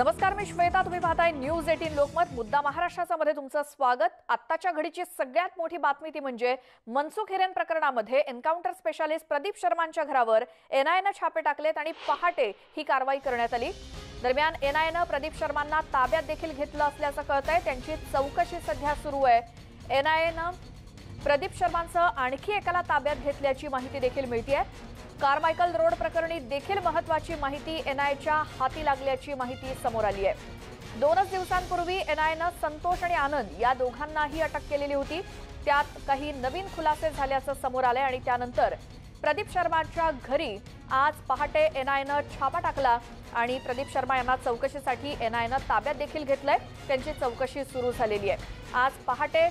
नमस्कार मी श्वेता. तुम्ही पाहताय न्यूज एटीन लोकमत. मुद्दा महाराष्ट्राचा मध्ये तुमचं स्वागत. आत्ताच्या घडीची सगळ्यात मोठी बातमी ती म्हणजे मनसुख हिरेन प्रकरणामध्ये एन्काउंटर स्पेशालिस्ट प्रदीप शर्मांच्या घरावर एनआयनं छापे टाकलेत आणि पहाटे ही कारवाई करण्यात आली. दरम्यान एनआयनं प्रदीप शर्मांना ताब्यात देखील घेतलं असल्याचं कळत आहे त्यांची चौकशी सध्या सुरू आहे. एनआयएनं प्रदीप शर्मांसह आणखी एकाला ताब्यात घेतल्याची माहिती देखील मिळते आहे कारमायकल रोड प्रकरणी देखील महत्वाची माहिती एनआयच्या हाती लागल्याची माहिती समोर आली आहे. दोनच दिवसांपूर्वी एनआयनं संतोष आणि आनंद या दोघांनाही अटक केलेली होती. त्यात काही नवीन खुलासे झाल्याचं समोर आलंय आणि त्यानंतर प्रदीप शर्माच्या घरी आज पहाटे एनआयनं छापा टाकला आणि प्रदीप शर्मा यांना चौकशीसाठी एनआयनं ताब्यात देखील घेतलंय. त्यांची चौकशी सुरू झालेली आहे. आज पहाटे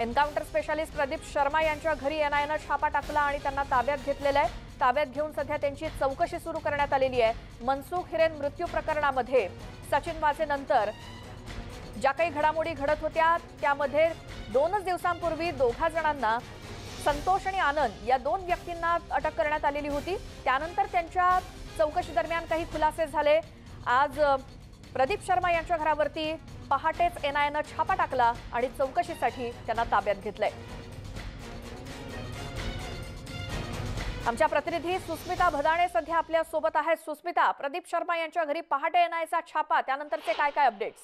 एन्काउंटर स्पेशालिस्ट प्रदीप शर्मा यांच्या घरी एनआयनं छापा टाकला आणि त्यांना ताब्यात घेतलेलं आहे. ताब्यात घेऊन सध्या त्यांची चौकशी सुरू करण्यात आलेली आहे. मनसुख हिरेन मृत्यू प्रकरणामध्ये सचिन वाझेनंतर ज्या काही घडामोडी घडत होत्या त्यामध्ये दोनच दिवसांपूर्वी दोघा जणांना संतोष आणि आनंद या दोन व्यक्तींना अटक करण्यात आलेली होती. त्यानंतर त्यांच्या चौकशी दरम्यान काही खुलासे झाले. आज प्रदीप शर्मा यांच्या घरावरती पहाटेच एनआयनं छापा टाकला आणि चौकशीसाठी त्यांना ताब्यात घेतलंय. आमच्या प्रतिनिधी सुस्मिता भदाणे सध्या आपल्यासोबत आहेत. सुस्मिता प्रदीप शर्मा यांच्या घरी पहाटे एनआयचा छापा त्यानंतरचे काय काय अपडेट्स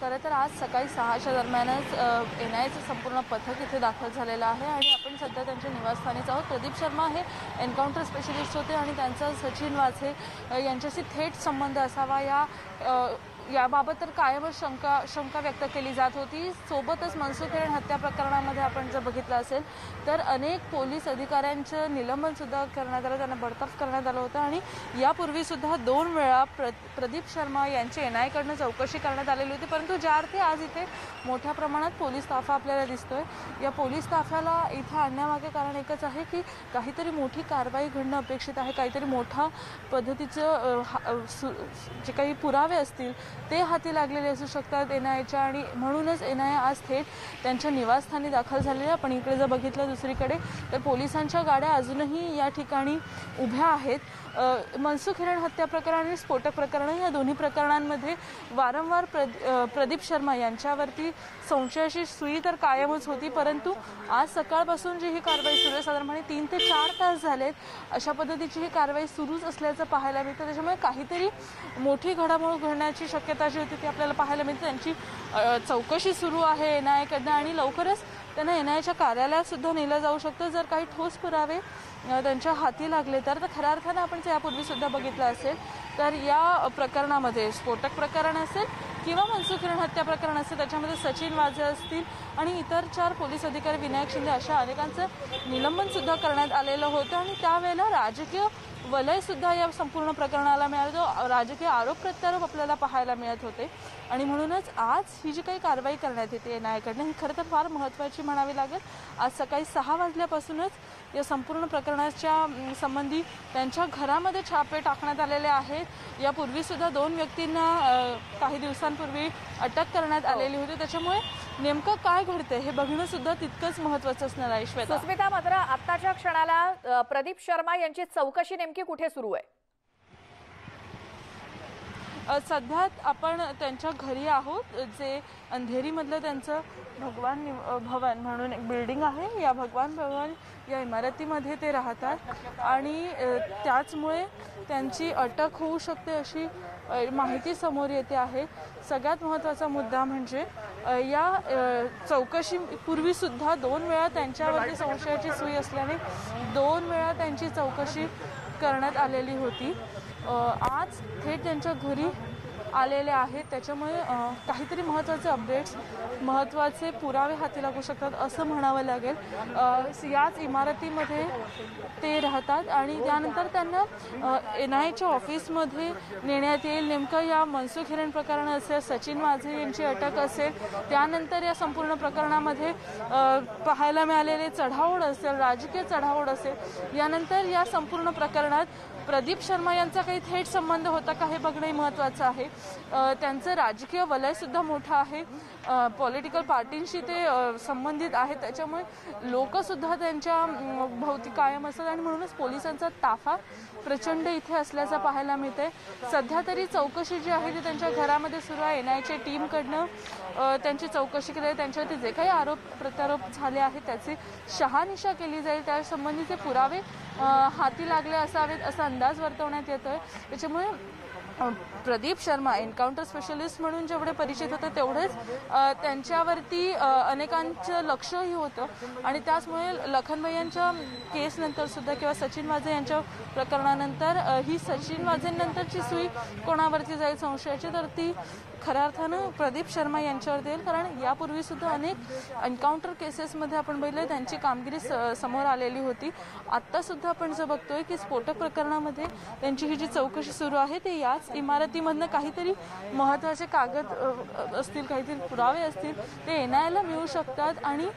खरं तर आज सकाळी सहाच्या दरम्यानच एन आयचं संपूर्ण पथक इथे दाखल झालेलं आहे आणि आपण सध्या त्यांच्या निवासस्थानीच आहोत. प्रदीप शर्मा हे एन्काउंटर स्पेशलिस्ट होते आणि त्यांचा सचिन वाझे यांच्याशी थेट संबंध असावा या याबाबत तर कायमच शंका शंका व्यक्त केली जात होती. सोबतच मनसुख हिरेन हत्या प्रकरणामध्ये आपण जर बघितलं असेल तर अनेक पोलीस अधिकाऱ्यांचं निलंबनसुद्धा करण्यात आलं त्यांना बडतर्फ करण्यात आलं होतं आणि यापूर्वीसुद्धा दोन वेळा प्र प्रदीप शर्मा यांची एन आयकडनं चौकशी करण्यात आलेली होती. परंतु ज्या अर्थी आज इथे मोठ्या प्रमाणात पोलीस ताफा आपल्याला दिसतोय या पोलीस ताफ्याला इथं आणण्यामागे कारण एकच आहे की काहीतरी मोठी कारवाई घडणं अपेक्षित आहे. काहीतरी मोठा पद्धतीचं हा- सु- जे काही पुरावे असतील ते हाती लागलेले असू शकतात एन आयच्या आणि म्हणूनच एन आय आज थेट त्यांच्या निवासस्थानी दाखल झालेल्या आपण इकडे जर बघितलं दुसरीकडे तर पोलिसांच्या गाड्या अजूनही या ठिकाणी उभ्या आहेत. मनसुख हिरण हत्या प्रकरण आणि स्फोटक प्रकरण या दोन्ही प्रकरणांमध्ये वारंवार प्रद प्रदीप शर्मा यांच्यावरती संशयाची सुई तर कायमच होती परंतु आज सकाळपासून जी ही कारवाई सुरू आहे साधारणपणे तीन ते चार तास झालेत अशा पद्धतीची ही कारवाई सुरूच असल्याचं पाहायला मिळतं. त्याच्यामुळे काहीतरी मोठी घडामोड घडण्याची शक्यता जी होती ती आपल्याला पाहायला मिळते. त्यांची चौकशी सुरू आहे एन आयकडनं आणि लवकरच त्यांना एन आयच्या कार्यालयात सुद्धा नेलं जाऊ शकतं. जर काही ठोस पुरावे त्यांच्या हाती लागले. तर तर खऱ्या अर्थानं आपण जे यापूर्वी सुद्धा बघितलं असेल. तर या प्रकरणामध्ये स्फोटक प्रकरण असेल किंवा मनसुख हिरण हत्या प्रकरण असेल त्याच्यामध्ये सचिन वाझे असतील आणि इतर चार पोलीस अधिकारी विनायक शिंदे अशा अनेकांचं निलंबन सुद्धा करण्यात आलेलं होतं. आणि त्यावेळेला राजकीय वलय सुद्धा या संपूर्ण प्रकरणाला मिळालं. राजकीय आरोप प्रत्यारोप आपल्याला पाहायला मिळत होते. आणि म्हणूनच आज ही जी काही कारवाई करण्यात येते एन आयकडनं ही खरं तर फार महत्त्वाची म्हणावी लागेल. आज सकाळी सहा वाजल्यापासूनच या संपूर्ण प्रकरणाच्या संबंधी त्यांच्या घरामध्ये छापे टाकण्यात आलेले आहेत. यापूर्वी सुद्धा दोन व्यक्तींना काही दिवसांपूर्वी अटक करण्यात आलेली होती. त्याच्यामुळे नेमकं काय घडतंय हे बघणं सुद्धा तितकंच महत्त्वाचं असणार आहे श्वेता. सुस्मिता मात्र आत्ताच्या क्षणाला प्रदीप शर्मा यांची चौकशी नेमकी कुठे सुरू आहे? सध्या आपण त्यांच्या घरी आहोत जे अंधेरीमधलं त्यांचं भगवान निव- भवन म्हणून एक बिल्डिंग आहे. या भगवान भवन या इमारतीमध्ये ते राहतात. आणि त्याचमुळे त्यांची अटक होऊ शकते अशी माहिती समोर येते आहे. सगळ्यात महत्त्वाचा मुद्दा म्हणजे या चौकशीपूर्वीसुद्धा दोन वेळा त्यांच्यावरती संशयाची सुई असल्याने दोन वेळा त्यांची चौकशी करण्यात आलेली होती. आज थेट त्यांच्या घरी आलेले आहेत. त्याच्यामुळे काहीतरी महत्त्वाचे अपडेट्स महत्त्वाचे पुरावे हाती लागू शकतात असं म्हणावं लागेल. याच इमारतीमध्ये ते राहतात आणि त्यानंतर त्यांना एन आयच्या ऑफिसमध्ये नेण्यात येईल. नेमकं या मनसुख हिरण प्रकरण असेल सचिन वाझे यांची अटक असेल त्यानंतर या संपूर्ण प्रकरणामध्ये पाहायला मिळालेले चढाओढ असेल राजकीय चढाओढ असेल यानंतर या संपूर्ण प्रकरणात प्रदीप शर्मा यांचा काही थेट संबंध होता का हे बघणंही महत्त्वाचं आहे. त्यांचं राजकीय वलयसुद्धा मोठं आहे. पॉलिटिकल पार्टींशी ते संबंधित आहेत. त्याच्यामुळे लोकसुद्धा त्यांच्या भोवती कायम असतात आणि म्हणूनच पोलिसांचा ताफा प्रचंड इथे असल्याचं पाहायला मिळते सध्या तरी चौकशी जी आहे ती त्यांच्या घरामध्ये सुरू आहे. एन आयच्या टीमकडनं त्यांची चौकशी केली आहे त्यांच्यावरती जे काही आरोप प्रत्यारोप झाले आहेत त्याची शहानिशा केली जाईल. त्या संबंधीचे पुरावे हाती लागले असावेत असा अंदाज वर्तवण्यात येतो आहे त्याच्यामुळे प्रदीप शर्मा एन्काउंटर स्पेशलिस्ट म्हणून जेवढे परिचित होते तेवढेच त्यांच्यावरती अनेकांचं लक्षही होतं. आणि त्याचमुळे लखनभाई यांच्या केसनंतर सुद्धा किंवा सचिन वाझे यांच्या प्रकरणानंतर ही सचिन वाझेंनंतरची सुई कोणावरती जाईल संशयाची तर ती खऱ्या अर्थानं प्रदीप शर्मा यांच्यावर देईल कारण यापूर्वी सुद्धा अनेक एन्काउंटर केसेसमध्ये आपण बघितलं त्यांची कामगिरी स समोर आलेली होती. आत्तासुद्धा आपण जर बघतोय की स्फोटक प्रकरणामध्ये त्यांची ही जी चौकशी सुरू आहे ते याच इमारतीमधनं काहीतरी महत्त्वाचे कागद असतील काहीतरी पुरावे असतील ते एन आयला मिळू शकतात. आणि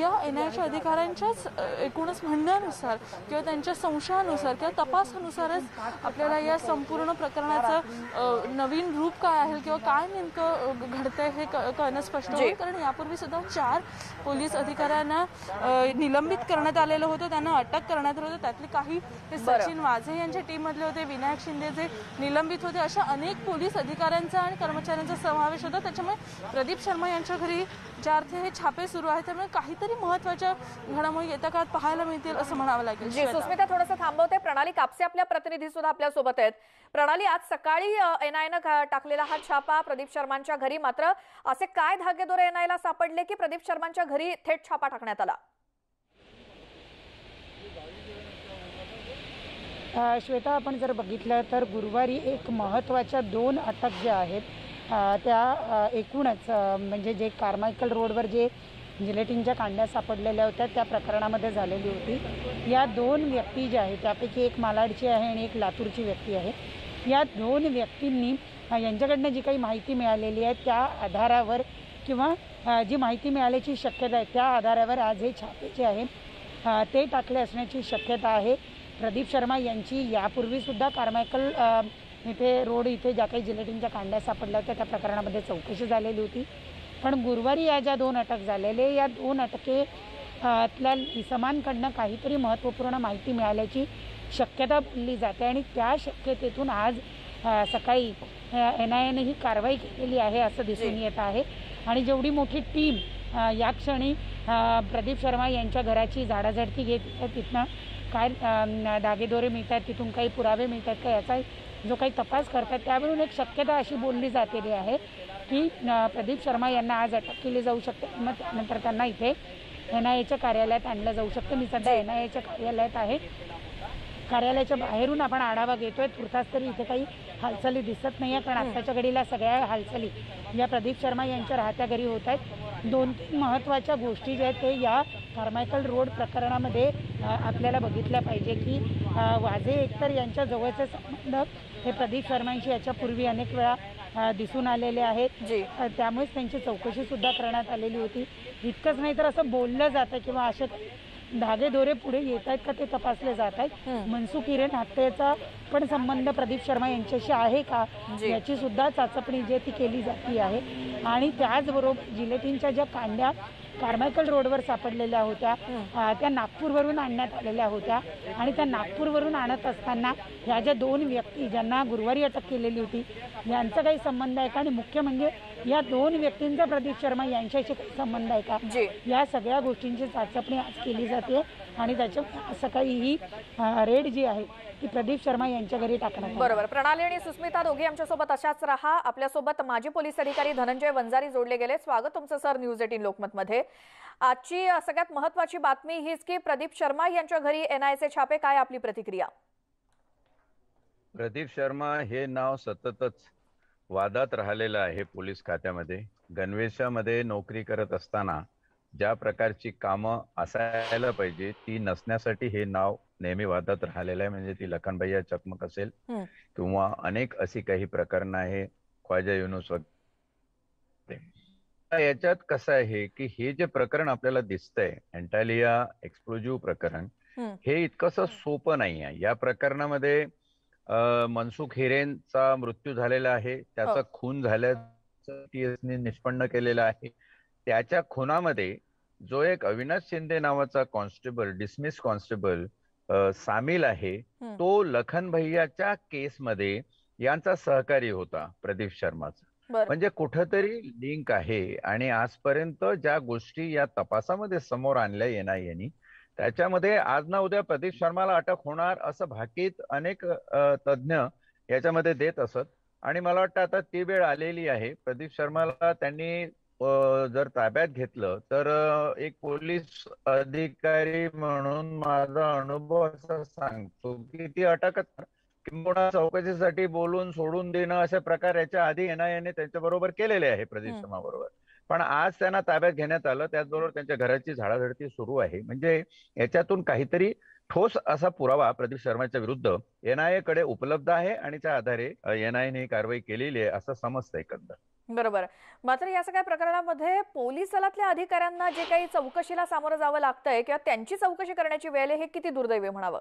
या एन आयच्या अधिकाऱ्यांच्याच एकूणच म्हणण्यानुसार किंवा त्यांच्या संशयानुसार किंवा तपासानुसारच आपल्याला या संपूर्ण प्रकरणाचं नवीन रूप काय आहे किंवा काय नेमकं घडतंय हे कळणं स्पष्ट होईल? कारण यापूर्वी सुद्धा चार पोलीस अधिकाऱ्यांना निलंबित करण्यात आलेलं होतं. त्यांना अटक करण्यात आलं होतं. त्यातले काही हे. सचिन वाझे यांच्या टीम मधले होते विनायक शिंदे जे निलंबित होते अशा अनेक पोलीस अधिकाऱ्यांचा आणि कर्मचाऱ्यांचा समावेश होता. त्याच्यामुळे प्रदीप शर्मा यांच्या घरी ज्या अर्थी हे छापे सुरू आहेत त्यामुळे काहीतरी महत्त्वाच्या घडामोडी येत्या काळात पाहायला मिळतील असं म्हणावं लागेल. सुस्मिता थोडंसं थांबवते. प्रणाली कापसे आपल्या प्रतिनिधी सुद्धा आपल्यासोबत आहेत. प्रणाली आज सकाळी एनआयनं टाकलेला हा छापा प्रदीप शर्मांच्या घरी. मात्र असे काय धागेदोरे एनआयला सापडले की प्रदीप शर्मांच्या घरी थेट छापा टाकण्यात आला? अ, श्वेता आपण जर बघितलं तर गुरुवारी एक महत्त्वाच्या दोन अटक ज्या आहेत त्या एकूणच म्हणजे जे कार्मायकल रोडवर जे जिलेटिनच्या कांड्या सापडलेल्या होत्या त्या प्रकरणामध्ये झालेली होती. या दोन व्यक्ती ज्या आहेत त्यापैकी एक मालाडची आहे आणि एक लातूरची व्यक्ती आहे. या दोन व्यक्तींनी यांच्याकडनं जी काही माहिती मिळालेली आहे त्या आधारावर किंवा जी माहिती मिळाल्याची शक्यता आहे त्या आधारावर आज हे छापे जे आहे ते टाकले असण्याची शक्यता आहे. प्रदीप शर्मा यांची यापूर्वीसुद्धा कार्मायकल इथे रोड इथे ज्या काही जिलेटिनच्या कांड्या सापडल्या होत्या त्या प्रकरणामध्ये चौकशी झालेली होती. पण गुरुवारी या ज्या दोन अटक झालेले या दोन अटके तल्या इसमांकडनं काहीतरी महत्त्वपूर्ण माहिती मिळाल्याची शक्यता बोलली जाते आणि त्या शक्यतेतून आज सकाळी एन आय एने ही कारवाई केलेली आहे असं दिसून येत आहे. आणि जेवढी मोठी टीम या क्षणी प्रदीप शर्मा यांच्या घराची झाडाझडती घेत तिथनं काय दागेदोरे मिळतात तिथून काही पुरावे मिळतात का याचा जो काही तपास करतात त्यावरून एक शक्यता अशी बोलली जातेली आहे की प्रदीप शर्मा यांना आज अटक केली जाऊ शकते. मग त्यानंतर त्यांना इथे एन आय एच्या कार्यालयात आणलं जाऊ शकतं. मी सध्या एन आय एच्या कार्यालयात आहे. कार्यालयाच्या बाहेरून आपण आढावा घेतोय. तुर्तास तरी इथे काही हालचाली दिसत नाही आहे कारण आत्ताच्या घडीला सगळ्या हालचाली या प्रदीप शर्मा यांच्या राहत्या घरी होत आहेत. दोन तीन महत्त्वाच्या गोष्टी ज्या आहेत ते या कार्मायकल रोड प्रकरणामध्ये आपल्याला बघितल्या पाहिजे की वाझे एकतर यांच्या जवळचे संबंध हे प्रदीप शर्मांशी याच्यापूर्वी अनेक वेळा दिसून आलेले आहेत. त्यामुळेच त्यांची चौकशी सुद्धा करण्यात आलेली होती. इतकंच नाही तर असं बोललं जातं किंवा असे धागे दोरे पुढे येत आहेत का ते तपासले जात आहेत. मनसुख हिरेन हत्येचा पण संबंध प्रदीप शर्मा यांच्याशी आहे का. याची सुद्धा चाचपणी जी ती केली जाती आहे. आणि त्याचबरोबर जिलेटिनच्या ज्या कांड्या कार्मायकल रोडवर सापडलेल्या होत्या त्या नागपूरवरून आणण्यात आलेल्या होत्या. आणि त्या नागपूरवरून आणत असताना ह्या ज्या दोन व्यक्ती ज्यांना गुरुवारी अटक केलेली होती यांचा काही संबंध आहे का? आणि मुख्य म्हणजे या दोन व्यक्तींचा प्रदीप शर्मा यांच्याशी काही संबंध आहे का? जी. या सगळ्या गोष्टींची चाचपणी आज केली जाते आणि त्याच्या सकाळी ही रेड जी आहे ती प्रदीप शर्मा यांच्या घरी टाकण्यात आली. बरोबर. प्रणाली आणि सुस्मिता दोघे आमच्यासोबत अशाच राहा. आपल्यासोबत माजी पोलीस अधिकारी धनंजय वंजारी जोडले गेले. स्वागत तुमचं सर. न्यूज एटीन लोकमत मध्ये आजची सगळ्यात महत्वाची बातमी हीच की प्रदीप शर्मा यांच्या घरी एनआयचे छापे काय आपली प्रतिक्रिया? प्रदीप शर्मा हे नाव सततच वादात राहिलेलं आहे पोलीस खात्यामध्ये गणवेशामध्ये नोकरी करत असताना ज्या प्रकारची कामं असायला पाहिजे ती नसण्यासाठी हे नाव नेहमी वादात राहिलेलं आहे म्हणजे ती लखनभैया चकमक असेल. किंवा अनेक अशी काही प्रकरणं आहे ख्वाजा युनुस याच्यात कसं आहे की हे जे प्रकरण आपल्याला दिसतंय अँटालिया एक्सप्लोजिव्ह प्रकरण. हे इतकंसं सोपं नाही आहे या प्रकरणामध्ये मनसुख हिरेनचा मृत्यू झालेला आहे. त्याचा खून ने निष्पन्न केलेला आहे. त्याच्या खुनामध्ये जो एक अविनाश शिंदे नावाचा कॉन्स्टेबल डिसमिस कॉन्स्टेबल सामील आहे. तो लखन भैयाच्या केसमध्ये यांचा सहकारी होता प्रदीप शर्माचा. म्हणजे कुठंतरी लिंक आहे आणि आजपर्यंत ज्या गोष्टी या तपासामध्ये समोर आणल्या येणार यांनी त्याच्यामध्ये आज ना उद्या प्रदीप शर्माला अटक होणार असं भाकीत अनेक तज्ज्ञ याच्यामध्ये देत असत. आणि मला वाटतं आता ती वेळ आलेली आहे. प्रदीप शर्माला त्यांनी जर ताब्यात घेतलं तर एक पोलीस अधिकारी म्हणून माझा अनुभव असा सांगतो की ती अटकच किंबहुना चौकशीसाठी बोलून सोडून देणं असे प्रकार याच्या आधी एनआयएने त्यांच्या बरोबर केलेले आहे प्रदीप. शर्मा बरोबर पण आज त्यांना ताब्यात घेण्यात आलं. त्याचबरोबर त्यांच्या घराची झाडाझडती सुरू आहे. म्हणजे याच्यातून काहीतरी ठोस असा पुरावा प्रदीप शर्माच्या विरुद्ध एनआयए कडे उपलब्ध आहे आणि त्या आधारे एनआयएने ही कारवाई केलेली आहे असं समजतं एकंदर. बरोबर. मात्र या सगळ्या प्रकरणामध्ये पोलीस दलातल्या अधिकाऱ्यांना जे काही चौकशीला सामोरं जावं लागतंय किंवा त्यांची चौकशी करण्याची वेळ आहे हे किती दुर्दैवी म्हणावं?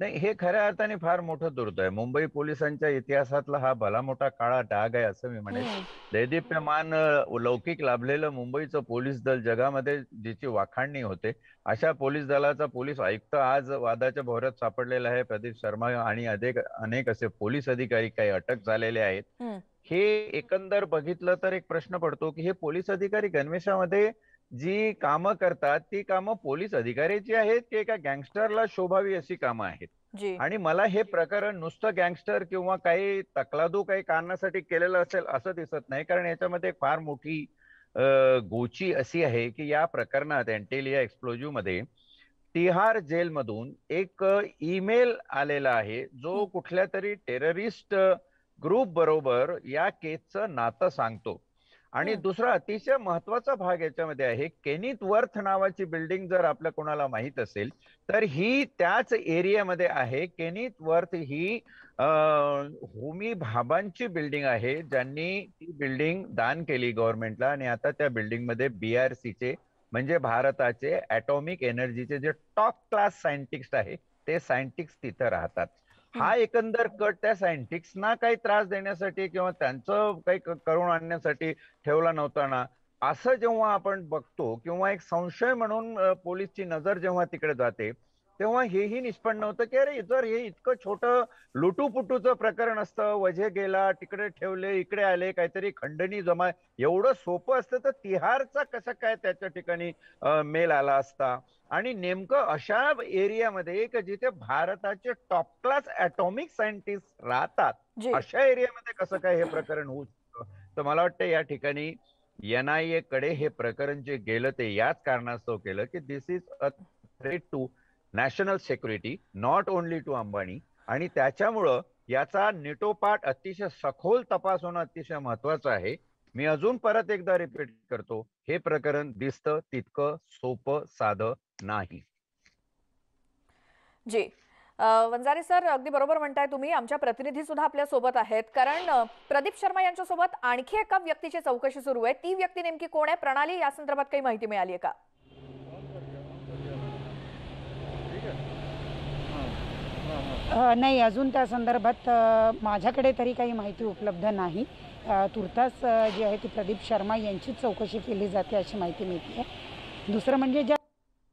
नाही हे खऱ्या अर्थाने फार मोठं दुर्दैव आहे. मुंबई पोलिसांच्या इतिहासातला हा भला मोठा काळा डाग आहे असं मी म्हणेन. हम्म. दैदिप्यमान लौकिक लाभलेलं मुंबईचं पोलीस दल जगामध्ये जिची वाखाणणी होते. अशा पोलीस दलाचा पोलीस आयुक्त आज वादाच्या भोवऱ्यात सापडलेला आहे. प्रदीप शर्मा आणि अनेक अनेक असे पोलीस अधिकारी काही अटक झालेले आहेत. हे एकंदर बघितलं तर एक प्रश्न पडतो की हे पोलीस अधिकारी गणवेशामध्ये जी कामं करतात ती कामं पोलीस अधिकाऱ्याची आहेत की एका गँगस्टरला शोभावी अशी कामं आहेत? जी. आणि मला हे प्रकरण नुसतं गँगस्टर किंवा काही तकलादू काही कारणासाठी केलेलं असेल असं दिसत नाही. कारण याच्यामध्ये फार मोठी गोची अशी आहे की या प्रकरणात अँटेलिया एक्सप्लोजिव्हमध्ये तिहार जेलमधून एक ईमेल आलेला आहे. जो कुठल्या तरी टेररिस्ट ग्रुप बरोबर या केसचं नातं सांगतो. आणि. दुसरा अतिशय महत्त्वाचा भाग याच्यामध्ये आहे केनित वर्थ नावाची बिल्डिंग जर आपल्या कोणाला माहीत असेल तर ही त्याच एरियामध्ये आहे केनित वर्थ ही होमी भाबांची बिल्डिंग आहे ज्यांनी ती बिल्डिंग दान केली गव्हर्नमेंटला आणि आता त्या बिल्डिंगमध्ये बीआरसीचे म्हणजे भारताचे ॲटॉमिक एनर्जीचे जे टॉप क्लास सायंटिस्ट आहे ते सायंटिस्ट तिथं राहतात हा एकंदर कट त्या सायंटिस्टना काही त्रास देण्यासाठी किंवा त्यांचं काही करून आणण्यासाठी ठेवला नव्हता ना. असं जेव्हा आपण बघतो किंवा एक संशय म्हणून पोलीसची नजर जेव्हा तिकडे जाते तेव्हा हेही निष्पन्न होतं की अरे जर हे इतकं छोटं लुटूपुटूचं प्रकरण असतं वझे गेला तिकडे ठेवले इकडे आले काहीतरी खंडणी जमा एवढं सोपं असतं तर तिहारचा कसं काय त्याच्या ठिकाणी मेल आला असता? आणि नेमकं अशा एरियामध्ये की जिथे भारताचे टॉप क्लास ॲटॉमिक सायंटिस्ट राहतात अशा एरियामध्ये कसं काय हे प्रकरण होऊ शकतं? तर मला वाटतं या ठिकाणी एनआयए कडे हे प्रकरण जे गेलं ते याच कारणास्तव केलं की this is a threat to national security not only to Ambani. आणि त्याच्यामुळं याचा निटोपाट अतिशय सखोल तपास होणं अतिशय महत्वाचं आहे. मी अजून परत एकदा रिपीट करतो हे प्रकरण दिसतं तितकं सोपं साधं नाही. जी. वंजारे सर अगदी बरोबर म्हणताय तुम्ही. आमच्या प्रतिनिधी सुद्धा आपल्यासोबत आहेत. कारण प्रदीप शर्मा यांच्यासोबत आणखी एका व्यक्तीची चौकशी सुरू आहे. ती व्यक्ती नेमकी कोण आहे? प्रणाली या संदर्भात काही माहिती मिळाली आहे का? नाही अजून त्या संदर्भात माझ्याकडे तरी काही माहिती उपलब्ध नाही. तुर्तास जी आहे ती प्रदीप शर्मा यांचीच चौकशी केली जाते अशी माहिती मिळते दुसरं म्हणजे ज्या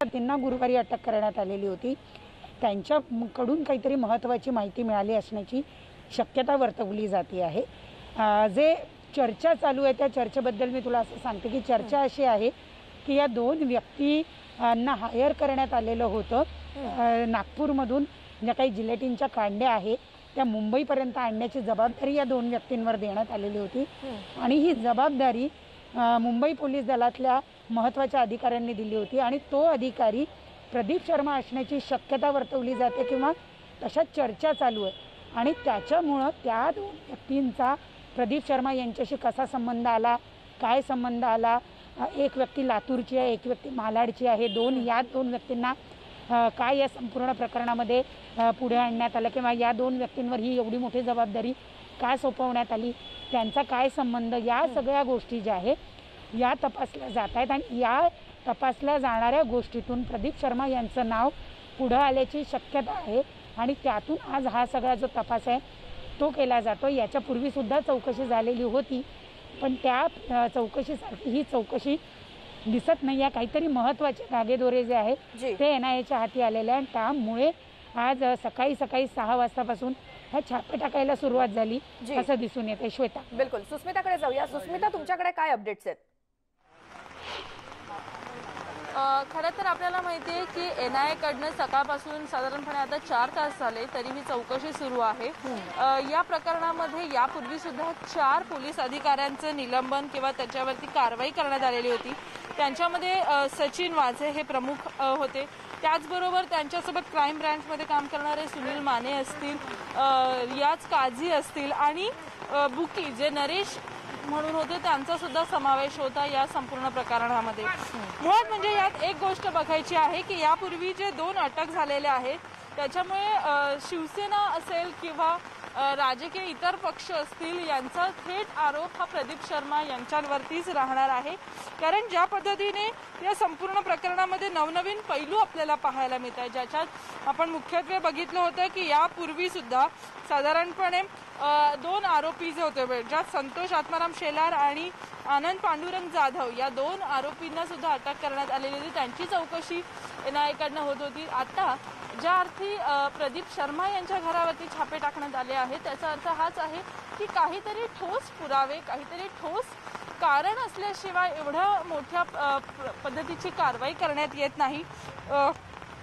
व्यक्तींना गुरुवारी अटक करण्यात आलेली होती त्यांच्याकडून काहीतरी महत्त्वाची माहिती मिळाली असण्याची शक्यता वर्तवली जाते आहे. जे चर्चा चालू आहे त्या चर्चेबद्दल मी तुला असं सांगते की चर्चा अशी आहे की या दोन व्यक्तींना हायर करण्यात आलेलं होतं. नागपूरमधून ज्या काही जिलेटिनच्या कांड्या आहे त्या मुंबईपर्यंत आणण्याची जबाबदारी या दोन व्यक्तींवर देण्यात आलेली होती. आणि ही जबाबदारी मुंबई पोलीस दलातल्या महत्त्वाच्या अधिकाऱ्यांनी दिली होती. आणि तो अधिकारी प्रदीप शर्मा असण्याची शक्यता वर्तवली जाते किंवा तशा चर्चा चालू आहे. आणि त्याच्यामुळं त्या दोन व्यक्तींचा प्रदीप शर्मा यांच्याशी कसा संबंध आला काय संबंध आला? एक व्यक्ती लातूरची आहे एक व्यक्ती मालाडची आहे. दोन या दोन व्यक्तींना काय या संपूर्ण प्रकरणामध्ये पुढे आणण्यात आलं किंवा या दोन व्यक्तींवर ही एवढी मोठी जबाबदारी का सोपवण्यात आली? त्यांचा काय संबंध? या सगळ्या गोष्टी ज्या आहेत या तपासल्या जात आहेत आणि या तपासल्या जाणाऱ्या गोष्टीतून प्रदीप शर्मा यांचं नाव पुढं आल्याची शक्यता आहे आणि त्यातून आज हा सगळा जो तपास आहे तो केला जातो. याच्या पूर्वीसुद्धा चौकशी झालेली होती पण त्या अ, चौकशीसारखी ही चौकशी दिसत नाही. आहे काहीतरी महत्त्वाचे धागेदोरे जे आहेत जी. ते एन आय एच्या हाती आलेले आहे आणि त्यामुळे आज सकाळी सकाळी सहा वाजतापासून ह्या छापे टाकायला सुरुवात झाली जी. असं दिसून येते श्वेता. बिलकुल. सुस्मिताकडे जाऊया. सुस्मिता तुमच्याकडे काय अपडेट्स आहेत? अ, खरं तर आपल्याला माहिती आहे की एन आय कडनं सकाळपासून साधारणपणे आता चार तास झाले तरी ही चौकशी सुरू आहे. या प्रकरणामध्ये यापूर्वी सुद्धा चार पोलीस अधिकाऱ्यांचं निलंबन किंवा त्याच्यावरती कारवाई करण्यात आलेली होती. त्यांच्यामध्ये सचिन वाझे हे प्रमुख होते. त्याचबरोबर त्यांच्यासोबत क्राईम ब्रँचमध्ये काम करणारे सुनील माने असतील रियाज काझी असतील आणि बुकी जे नरेश म्हणून होते त्यांचा सुद्धा समावेश होता या संपूर्ण प्रकरणामध्ये मुळात म्हणजे यात एक गोष्ट बघायची आहे की यापूर्वी जे दोन अटक झालेले आहेत त्याच्यामुळे शिवसेना असेल किंवा राजकीय इतर पक्ष असतील यांचा थेट आरोप हा प्रदीप शर्मा यांच्यावरतीच राहणार आहे. कारण ज्या पद्धतीने या संपूर्ण प्रकरणामध्ये नवनवीन पैलू आपल्याला पाहायला मिळत आहे ज्याच्यात आपण मुख्यत्वे बघितलं होतं की यापूर्वी सुद्धा साधारणपणे दोन आरोपी जे होते ज्यात संतोष आत्माराम शेलार आणि आनंद पांडुरंग जाधव या दोन आरोपींना सुद्धा अटक करण्यात आलेली होती. त्यांची चौकशी एन आय कडनं होत होती. आता ज्या अर्थी प्रदीप शर्मा यांच्या घरावरती छापे टाकण्यात आले आहेत त्याचा अर्थ हाच आहे की काहीतरी ठोस पुरावे काहीतरी ठोस कारण असल्याशिवाय एवढ्या मोठ्या प- पद्धतीची कारवाई करण्यात येत नाही.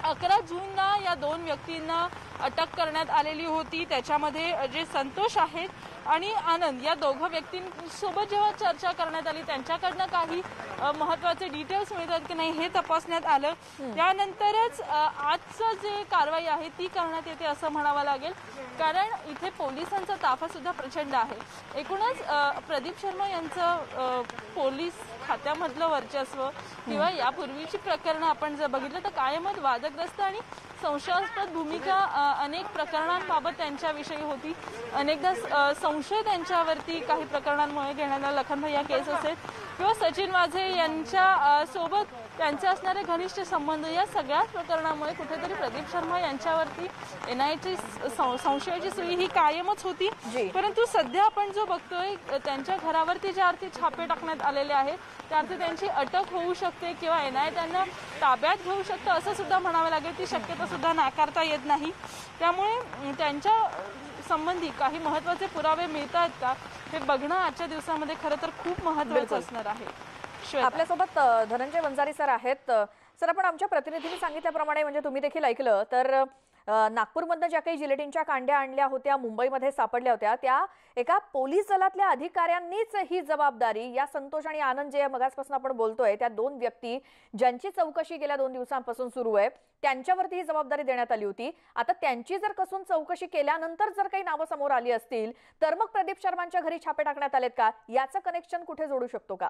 अकरा जूनला या दोन व्यक्तींना अटक करण्यात आलेली होती. त्याच्यामध्ये जे संतोष आहेत आणि आनंद या दोघं व्यक्तींसोबत जेव्हा चर्चा करण्यात आली त्यांच्याकडनं काही अ, महत्त्वाचे डिटेल्स मिळतात की नाही हे तपासण्यात आलं. त्यानंतरच आजचं जे कारवाई आहे ती करण्यात येते असं म्हणावं लागेल. कारण इथे पोलिसांचा ताफा सुद्धा प्रचंड आहे. एकूणच प्रदीप शर्मा यांचं पोलीस खात्यामधलं वर्चस्व किंवा यापूर्वीची प्रकरणं आपण जर बघितलं तर कायमच वादग्रस्त आणि संशयास्पद भूमिका अनेक प्रकरणांबाबत त्यांच्याविषयी होती. अनेकदा संशय त्यांच्यावरती काही प्रकरणांमुळे घेण्यात आला लखनभाई या केस असेल. किंवा सचिन वाझे यांच्या सोबत त्यांचे असणारे घनिष्ठ संबंध या सगळ्याच प्रकरणामुळे कुठेतरी प्रदीप शर्मा यांच्यावरती एन आयची संशयाची सुई ही कायमच होती. परंतु सध्या आपण जो बघतोय त्यांच्या घरावरती ज्या अर्थी छापे टाकण्यात आलेले आहेत त्या अर्थी त्यांची अटक होऊ शकते किंवा एन आय त्यांना ताब्यात घेऊ शकतं असं सुद्धा म्हणावं लागेल ती शक्यता सुद्धा नाकारता येत नाही त्यामुळे त्यांच्या संबंधी काही महत्त्वाचे पुरावे मिळतात का हे बघणं आजच्या दिवसामध्ये खरं तर खूप महत्वाचं. असणार आहे. आपल्यासोबत धनंजय वंजारी सर आहेत. सर आपण आमच्या प्रतिनिधींनी सांगितल्याप्रमाणे म्हणजे तुम्ही देखील ऐकलं तर नागपूरमधनं ज्या काही जिलेटिनच्या कांड्या आणल्या होत्या मुंबईमध्ये सापडल्या होत्या त्या एका पोलीस दलातल्या अधिकाऱ्यांनीच ही जबाबदारी या संतोष आणि आनंद जे मगासपासून आपण बोलतोय त्या दोन व्यक्ती ज्यांची चौकशी गेल्या दोन दिवसांपासून सुरू आहे त्यांच्यावरती ही जबाबदारी देण्यात आली होती. आता त्यांची जर कसून चौकशी केल्यानंतर जर काही नावं समोर आली असतील तर मग प्रदीप शर्मांच्या घरी छापे टाकण्यात आलेत का? याचं कनेक्शन कुठे जोडू शकतो का?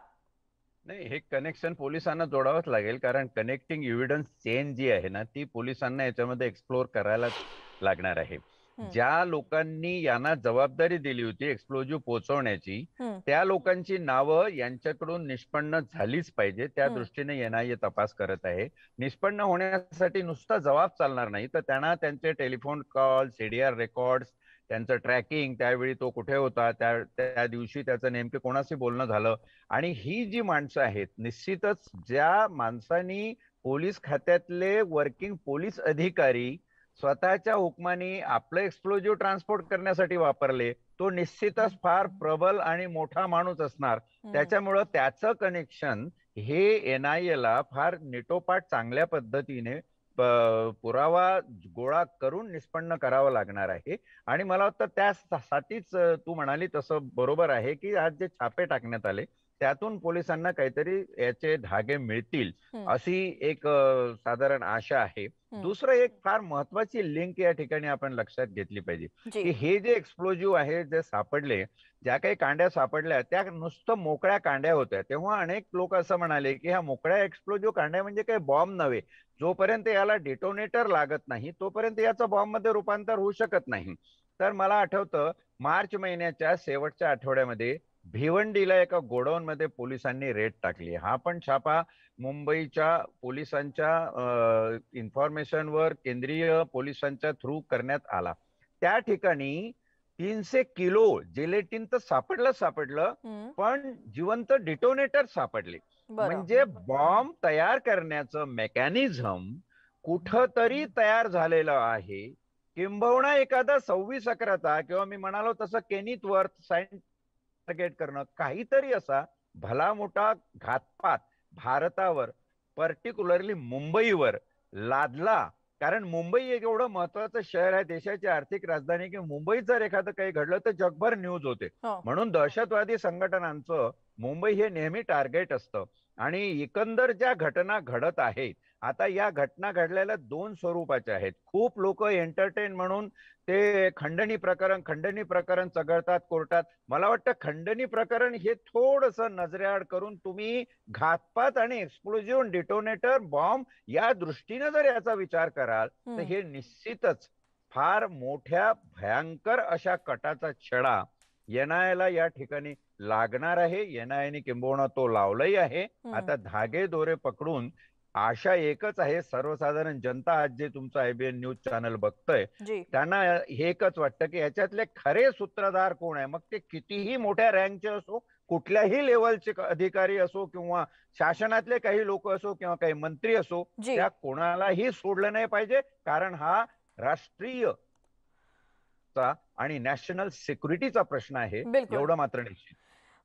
नाही हे कनेक्शन पोलिसांना जोडावंच लागेल कारण कनेक्टिंग एव्हिडन्स चेन जी आहे ना ती पोलिसांना याच्यामध्ये एक्सप्लोर करायलाच लागणार आहे ज्या लोकांनी यांना जबाबदारी दिली होती एक्सप्लोजिव्ह पोहोचवण्याची. त्या लोकांची नावं यांच्याकडून निष्पन्न झालीच पाहिजे त्या. दृष्टीने एनआयए तपास करत आहे निष्पन्न होण्यासाठी नुसता जबाब चालणार नाही तर त्यांना त्यांचे टेलिफोन कॉल सीडीआर रेकॉर्ड त्यांचं ट्रॅकिंग त्यावेळी तो कुठे होता त्या त्या दिवशी त्याचं नेमके कोणाशी बोलणं झालं? आणि ही जी माणसं आहेत निश्चितच ज्या माणसांनी पोलीस खात्यातले वर्किंग पोलीस अधिकारी स्वतःच्या हुकमानी आपलं एक्सप्लोजिव्ह ट्रान्सपोर्ट करण्यासाठी वापरले तो निश्चितच फार प्रबल आणि मोठा माणूस असणार. त्याच्यामुळं त्याचं कनेक्शन हे एनआयए ला फार निटोपाट चांगल्या पद्धतीने पुरावा गोळा करून निष्पन्न करावं लागणार आहे. आणि मला वाटतं त्यासाठीच तू म्हणाली तसं बरोबर आहे की आज जे छापे टाकण्यात आले त्यातून पोलिसांना काहीतरी याचे धागे मिळतील. अशी एक साधारण आशा आहे. दुसरं एक फार महत्वाची लिंक या ठिकाणी आपण लक्षात घेतली पाहिजे की हे जे एक्सप्लोजिव्ह आहे जे सापडले ज्या काही कांड्या सापडल्या त्या नुसतं मोकळ्या कांड्या होत्या. तेव्हा अनेक लोक असं म्हणाले की ह्या मोकळ्या एक्सप्लोजिव्ह कांड्या म्हणजे काही बॉम्ब नव्हे. जोपर्यंत याला डिटोनेटर लागत नाही तोपर्यंत याचं बॉम्बमध्ये रूपांतर होऊ शकत नाही. तर मला आठवतं मार्च महिन्याच्या शेवटच्या आठवड्यामध्ये भिवंडीला एका गोडाऊन मध्ये पोलिसांनी रेड टाकली. हा पण छापा मुंबईच्या पोलिसांच्या इन्फॉर्मेशनवर केंद्रीय पोलिसांच्या थ्रू करण्यात आला. त्या ठिकाणी तीनशे किलो जिलेटिन तर सापडलं सापडलं पण जिवंत डिटोनेटर सापडले. म्हणजे बॉम्ब तयार करण्याचं मेकॅनिझम कुठंतरी तयार झालेलं आहे. किंबहुना एखादा सव्वीस अकराचा किंवा मी म्हणालो तसं केनित वर्थ सायन्स टार्गेट करणं. काहीतरी असा भला मोठा घातपात भारतावर पर्टिक्युलरली मुंबईवर लादला. कारण मुंबई एक एवढं महत्वाचं शहर आहे. देशाची आर्थिक राजधानी की मुंबईत जर एखादं काही घडलं तर जगभर न्यूज होते. हो. म्हणून दहशतवादी संघटनांचं मुंबई हे नेहमी टार्गेट असतं. आणि एकंदर ज्या घटना घडत आहेत आता या घटना घडलेल्या दोन स्वरूपाच्या आहेत खूप लोक एंटरटेन म्हणून ते खंडणी प्रकरण खंडणी प्रकरण चघळतात कोर्टात मला वाटतं खंडणी प्रकरण हे थोडस नजरेआड करून तुम्ही घातपात आणि एक्सप्लोजिव्ह डिटोनेटर बॉम्ब या दृष्टीने जर याचा विचार कराल तर. हे निश्चितच फार मोठ्या भयंकर अशा कटाचा छडा एनआयला या ठिकाणी लागणार आहे एनआयने किंबहुना तो लावलाही आहे. आता धागे दोरे पकडून आशा एकच आहे सर्वसाधारण जनता आज जे तुमचं आयबीएन न्यूज चॅनल बघतोय त्यांना हे एकच वाटतं की याच्यातले खरे सूत्रधार कोण आहे? मग ते कितीही मोठ्या रँकचे असो कुठल्याही लेवलचे अधिकारी असो किंवा शासनातले काही लोक असो किंवा काही मंत्री असो त्या कोणालाही सोडलं नाही पाहिजे कारण हा राष्ट्रीय चा आणि नॅशनल सिक्युरिटीचा प्रश्न आहे. एवढं मात्र निश्चित.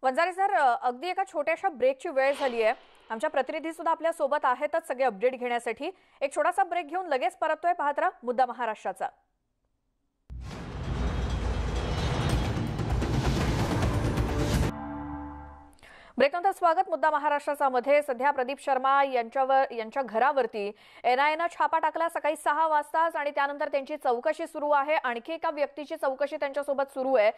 वंजारे सर अगदी एका छोट्याशा ब्रेकची वेळ झाली आहे. आमच्या प्रतिनिधी सुद्धा आपल्यासोबत आहेतच सगळे अपडेट घेण्यासाठी. एक छोटासा ब्रेक घेऊन लगेच परततोय पाहत्रा मुद्दा महाराष्ट्राचा. ब्रेकनंतर स्वागत मुद्दा महाराष्ट्राचा मध्ये सध्या प्रदीप शर्मा यांच्यावर यांच्या घरावरती एनआयएनं छापा टाकला सकाळी सहा वाजताच आणि त्यानंतर त्यांची चौकशी सुरू आहे. आणखी एका व्यक्तीची चौकशी त्यांच्यासोबत सुरू आहे.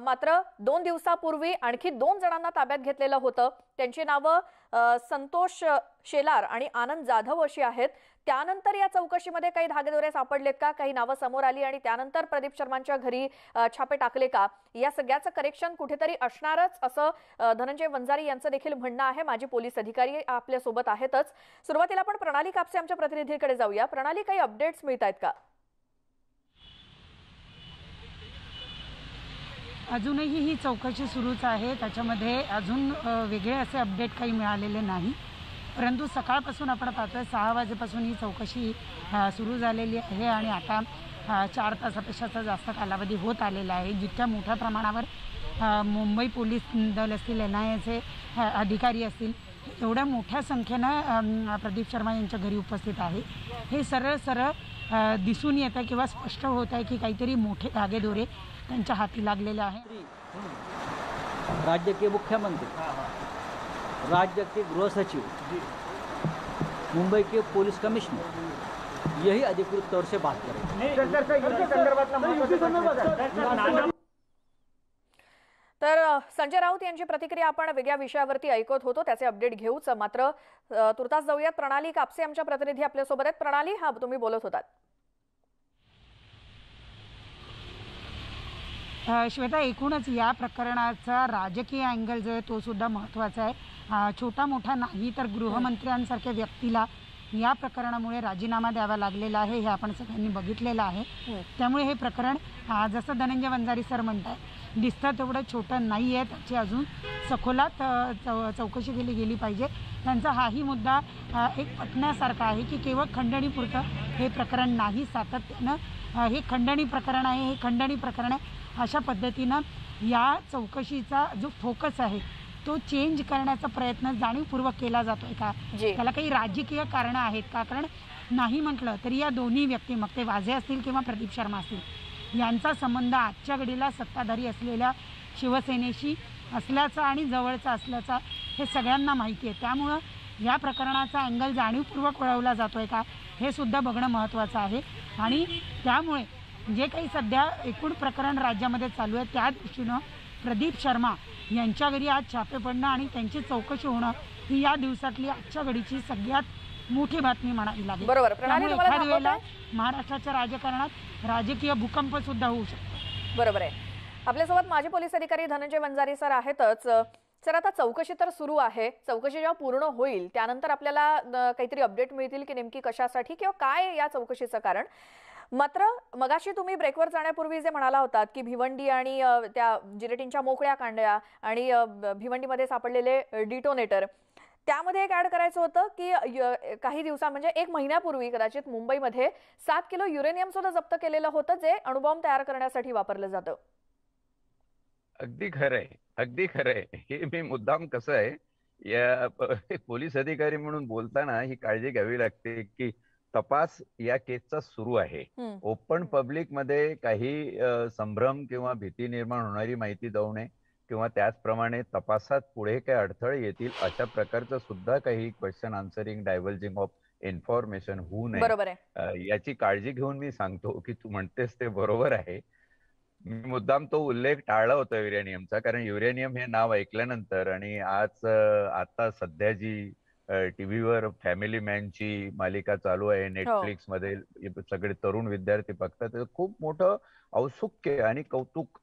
मात्र दोन दिवसापूर्वी आणखी दोन जणांना ताब्यात घेतलेलं होतं. त्यांची नावं संतोष शेलार आणि आनंद जाधव अशी आहेत. त्यानंतर या चौकशीमध्ये काही धागेदोरे सापडलेत का? काही नावं समोर आली आणि त्यानंतर प्रदीप शर्मांच्या घरी छापे टाकले का? या सगळ्याचं करेक्शन कुठेतरी असणारच असं धनंजय वंजारी यांचं देखील म्हणणं आहे. माजी पोलीस अधिकारी आपल्यासोबत आहेतच. सुरुवातीला आपण प्रणाली कापसे आमच्या प्रतिनिधीकडे जाऊया. प्रणाली काही अपडेट्स मिळत आहेत का? अजूनही ही चौकशी सुरूच आहे. त्याच्यामध्ये अजून वेगळे असे अपडेट काही मिळालेले नाही. परंतु सकाळपासून आपण पाहतोय सहा वाजेपासून ही चौकशी सुरू झालेली आहे आणि आता चार तासापेक्षाचा जास्त कालावधी होत आलेला आहे. जितक्या मोठ्या प्रमाणावर मुंबई पोलीस दल असतील एन आय एचे अधिकारी असतील एवढ्या मोठ्या संख्येनं प्रदीप शर्मा यांच्या घरी उपस्थित आहे. हे सरळ सरळ दिसून येत आहे किंवा स्पष्ट होत आहे की काहीतरी मोठे धागेदोरे त्यांच्या हाती लागलेले आहे. राज्य के मुख्यमंत्री राज्य के गृह सचिव मुंबई के पुलिस कमिश्नर यही अधिकृत तौर से बात करेंगे। तर संजय राऊत यांची प्रतिक्रिया आपण वेगळ्या विषयावरती ऐकत होतो त्याचे अपडेट घेऊच मात्र तुर्तास जाऊयात. प्रणाली कापसे आमच्या प्रतिनिधी आपल्यासोबत आहेत. प्रणाली हा तुम्ही बोलत होतात. श्वेता एकूणच या प्रकरणाचा राजकीय अँगल जो आहे तो सुद्धा महत्त्वाचा आहे. छोटा मोठा नाही तर गृहमंत्र्यांसारख्या व्यक्तीला या प्रकरणामुळे राजीनामा द्यावा लागलेला आहे हे आपण सगळ्यांनी बघितलेलं आहे. हं. त्यामुळे हे प्रकरण जसं धनंजय वंजारी सर म्हणतात दिसतं तेवढं छोटं नाही आहे त्याची अजून सखोलात चौ चौकशी केली गेली पाहिजे. त्यांचा हाही मुद्दा एक पटण्यासारखा आहे की केवळ खंडणीपुरतं हे प्रकरण नाही सातत्यानं हे खंडणी प्रकरण आहे हे खंडणी प्रकरण आहे. अशा पद्धतीनं या चौकशीचा जो फोकस आहे तो चेंज करण्याचा प्रयत्न जाणीवपूर्वक केला जातोय का? त्याला काही राजकीय कारणं आहेत का? कारण नाही म्हटलं तरी या दोन्ही व्यक्ती मग ते वाझे असतील किंवा प्रदीप शर्मा असतील यांचा संबंध आजच्या घडीला सत्ताधारी असलेल्या शिवसेनेशी असल्याचा आणि जवळचा असल्याचा हे सगळ्यांना माहिती आहे. त्यामुळं या प्रकरणाचा अँगल जाणीवपूर्वक वळवला जातोय का? हे सुद्धा बघणं महत्त्वाचं आहे. आणि त्यामुळे जे काही सध्या एकूण प्रकरण राज्यामध्ये चालू आहे त्या दृष्टीनं प्रदीप शर्मा यांच्या घरी आज छापे पडणं आणि त्यांची चौकशी होणं ही या दिवसातली आजच्या घडीची सगळ्यात मोठी बातमी म्हणावी लागेल. बरोबर. एखाद्या वेळेला? महाराष्ट्राच्या राजकारणात राजकीय भूकंप सुद्धा होऊ शकतो. बरोबर आहे. आपल्यासोबत माजी पोलीस अधिकारी धनंजय वंजारी सर आहेतच. सर आता चौकशी तर सुरू आहे. चौकशी जेव्हा पूर्ण होईल त्यानंतर आपल्याला काहीतरी अपडेट मिळतील की नेमकी कशासाठी किंवा काय या चौकशीचं कारण? मात्र मगाशी तुम्ही ब्रेकवर जाण्यापूर्वी जे म्हणाला होतात की भिवंडी आणि त्या जिलेटिनच्या मोकळ्या कांड्या आणि भिवंडीमध्ये सापडलेले डिटोनेटर त्यामध्ये एक ऍड करायचं होतं की काही दिवसा म्हणजे एक महिन्यापूर्वी कदाचित मुंबईमध्ये सात किलो युरेनियम सुद्धा जप्त केलेलं होतं जे अणुबॉम्ब तयार करण्यासाठी वापरलं जातं. अगदी खरंय. अगदी खरंय. हे मी मुद्दाम कसं आहे या पोलीस अधिकारी म्हणून बोलताना ही काळजी घ्यावी लागते की तपास या केसचा सुरू आहे. ओपन पब्लिकमध्ये काही संभ्रम किंवा भीती निर्माण होणारी माहिती जाऊ नये किंवा त्याचप्रमाणे तपासात पुढे काही अडथळे येतील अशा प्रकारचं सुद्धा काही question answering diverging of information होऊ नये. याची काळजी घेऊन मी सांगतो की तू म्हणतेस ते बरोबर आहे. मी मुद्दाम तो उल्लेख टाळला होता युरेनियमचा कारण युरेनियम हे नाव ऐकल्यानंतर आणि आज आता सध्या जी टीव्हीवर फॅमिली मॅनची मालिका चालू आहे. नेटफ्लिक्समध्ये सगळे तरुण विद्यार्थी बघतात. खूप मोठं औत्सुक्य आणि कौतुक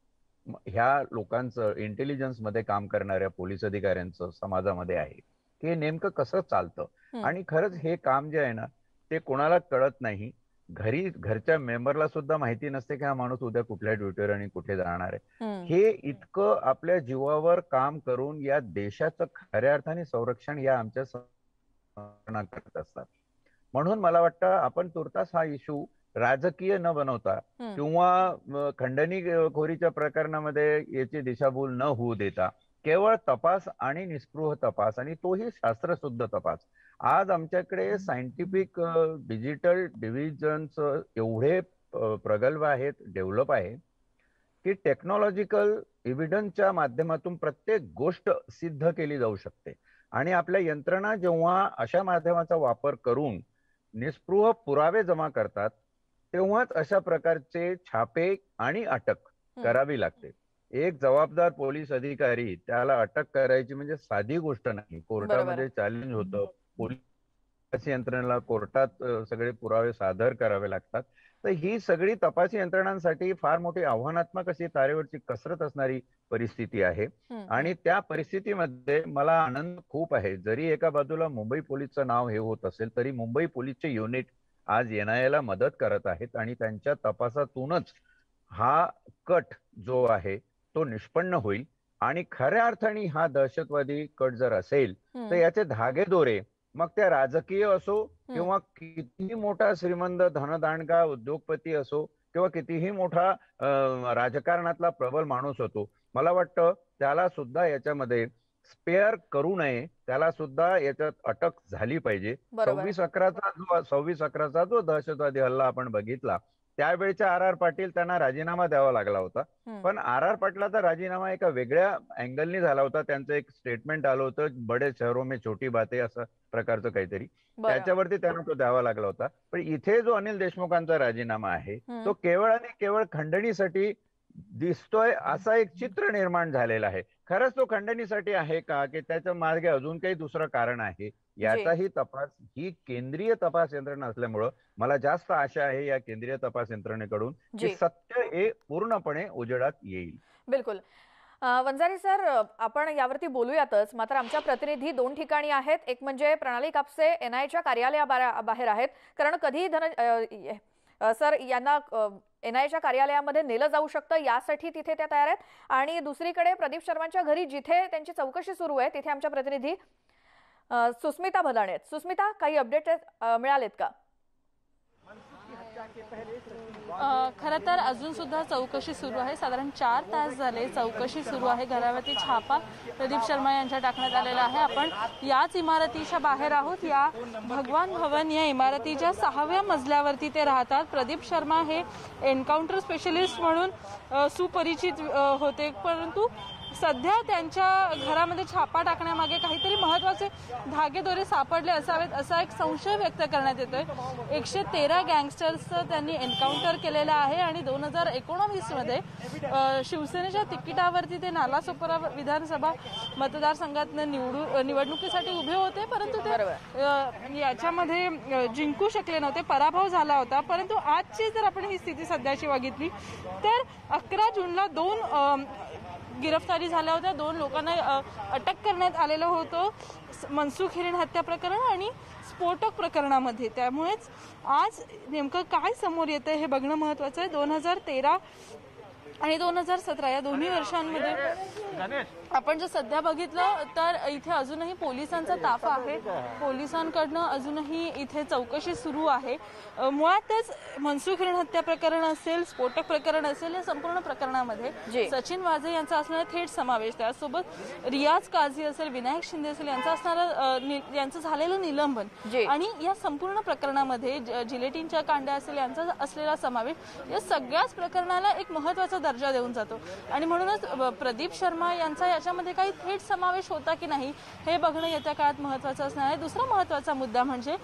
ह्या लोकांचं इंटेलिजन्समध्ये काम करणाऱ्या पोलीस अधिकाऱ्यांचं समाजामध्ये आहे. की हे नेमकं कसं चालतं. आणि खरंच हे काम जे आहे ना ते कोणाला कळत नाही. घरी घरच्या मेंबरला सुद्धा माहिती नसते की हा माणूस उद्या कुठल्या ड्युटीवर आणि कुठे जाणार आहे. हे इतकं आपल्या जीवावर काम करून या देशाचं खऱ्या अर्थाने संरक्षण या आमच्या करत असतात. म्हणून मला वाटतं आपण तुर्तास हा इश्यू राजकीय न बनवता. किंवा खंडणी खोरीच्या प्रकरणामध्ये याची दिशाभूल न होऊ देता केवळ तपास आणि निस्पृह तपास आणि तोही शास्त्रशुद्ध तपास. आज आमच्याकडे सायंटिफिक डिजिटल डिव्हिजन्स एवढे प्रगल्भ आहेत डेव्हलप आहे की टेक्नॉलॉजिकल एव्हिडन्सच्या माध्यमातून प्रत्येक गोष्ट सिद्ध केली जाऊ शकते. आणि आपल्या यंत्रणा जेव्हा अशा माध्यमाचा वापर करून निस्पृह पुरावे जमा करतात तेव्हाच अशा प्रकारचे छापे आणि अटक. करावी लागते. एक जबाबदार पोलीस अधिकारी त्याला अटक करायची म्हणजे साधी गोष्ट नाही. कोर्टामध्ये चॅलेंज होतं. पोलीस यंत्रणेला कोर्टात सगळे पुरावे सादर करावे लागतात. तर ही सगळी तपासी यंत्रणांसाठी फार मोठी आव्हानात्मक अशी तारेवरची कसरत असणारी परिस्थिती आहे. आणि त्या परिस्थितीमध्ये मला आनंद खूप आहे जरी एका बाजूला मुंबई पोलीसचं नाव हे होत असेल तरी मुंबई पोलीसचे युनिट आज एनआयला मदत करत आहेत आणि त्यांच्या तपासातूनच हा कट जो आहे तो निष्पन्न होईल आणि खऱ्या अर्थाने हा दहशतवादी कट जर असेल तर. याचे धागेदोरे मग त्या राजकीय असो किंवा कितीही मोठा श्रीमंत धनदांडगा उद्योगपती असो किंवा कितीही मोठा राजकारणातला प्रबल माणूस होतो मला वाटतं त्याला सुद्धा याच्यामध्ये स्पेअर करू नये त्याला सुद्धा याच्यात अटक झाली पाहिजे. सव्वीस अकराचा जो सव्वीस अकराचा जो दहशतवादी हल्ला आपण बघितला त्यावेळच्या आर आर पाटील त्यांना राजीनामा द्यावा लागला होता. पण आर आर पाटलाचा राजीनामा एका वेगळ्या अँगलनी झाला होता त्यांचं एक स्टेटमेंट आलं होतं बडे शहरो में छोटी बाते असं प्रकारचं काहीतरी. त्याच्यावरती त्यांना तो द्यावा लागला होता पण इथे जो अनिल देशमुखांचा राजीनामा आहे. तो केवळ आणि केवळ खंडणीसाठी दिसतोय असा एक चित्र निर्माण झालेला आहे खरंच तो खंडणीसाठी आहे का? की त्याच्या मार्गे अजून काही दुसरं कारण आहे? याचाही तपास ही केंद्रीय तपास यंत्रणा असल्यामुळं मला जास्त आशा आहे या केंद्रीय तपास यंत्रणेकडून की सत्य हे पूर्णपणे उजेडात येईल. बिलकुल. वंजारी सर आपण यावरती बोलूयातच. मात्र आमच्या प्रतिनिधी दोन ठिकाणी आहेत. एक म्हणजे प्रणाली कापसे एनआयच्या कार्यालयाबाहेर आहेत. कारण कधी धन सर यांना एनआयच्या कार्यालयामध्ये नेलं जाऊ शकतं यासाठी तिथे त्या तयार आहेत. आणि दुसरीकडे प्रदीप शर्मांच्या घरी जिथे त्यांची चौकशी सुरू आहे तिथे आमच्या प्रतिनिधी सुस्मिता भदाणे आहेत. सुस्मिता काही अपडेट मिळालेत का? खरं तर अजून सुद्धा चौकशी सुरू आहे. साधारण चार तास झाले चौकशी सुरू आहे. घरावरती छापा प्रदीप शर्मा यांच्या टाकण्यात आलेला आहे. आपण याच इमारतीच्या बाहेर आहोत. या भगवान भवन या इमारतीच्या सहाव्या मजल्यावरती ते राहतात. प्रदीप शर्मा हे एन्काउंटर स्पेशलिस्ट म्हणून सुपरिचित होते. परंतु सध्या त्यांच्या घरामध्ये छापा टाकण्यामागे काहीतरी महत्त्वाचे धागेदोरे सापडले असावेत असा एक संशय व्यक्त करण्यात येतोय. एकशे तेरा गँगस्टर्सचं त्यांनी एन्काउंटर केलेलं आहे आणि दोन हजार एकोणावीसमध्ये शिवसेनेच्या तिकिटावरती ते नालासोपारा विधानसभा मतदारसंघातनं निवडू निवडणुकीसाठी उभे होते परंतु ते याच्यामध्ये जिंकू शकले नव्हते पराभव झाला होता. परंतु आजची जर आपण ही स्थिती सध्याची बघितली तर अकरा जूनला दोन गिरफ्तारी झाल्या होत्या. दोन लोकांना अटक करण्यात आलेलं होतं. मनसुख हिरेन हत्या प्रकरण आणि स्फोटक प्रकरणामध्ये. त्यामुळेच आज नेमकं काय समोर येतं हे बघणं महत्त्वाचं आहे. दोन हजार तेरा आणि दोन हजार सतरा या दोन्ही वर्षांमध्ये आपण जर सध्या बघितलं तर इथे अजूनही पोलिसांचा ताफा आहे. पोलिसांकडनं अजूनही इथे चौकशी सुरू आहे. मुळातच मनसुख हिरण हत्या प्रकरण असेल स्फोटक प्रकरण असेल या संपूर्ण. प्रकरणामध्ये सचिन वाझे यांचा असणारा थेट समावेश त्यासोबत रियाज काझी असेल विनायक शिंदे असेल यांचा असणारा यांचं झालेलं निलंबन. आणि या संपूर्ण प्रकरणामध्ये जिलेटिनच्या कांड्या असेल यांचा असलेला समावेश या सगळ्याच प्रकरणाला एक महत्त्वाचा दर्जा देऊन जातो. आणि म्हणूनच प्रदीप शर्मा यांचा याच्यामध्ये काही थेट समावेश होता की नाही हे बघणं येत्या काळात महत्वाचं असणार आहे. दुसरा महत्त्वाचा मुद्दा म्हणजे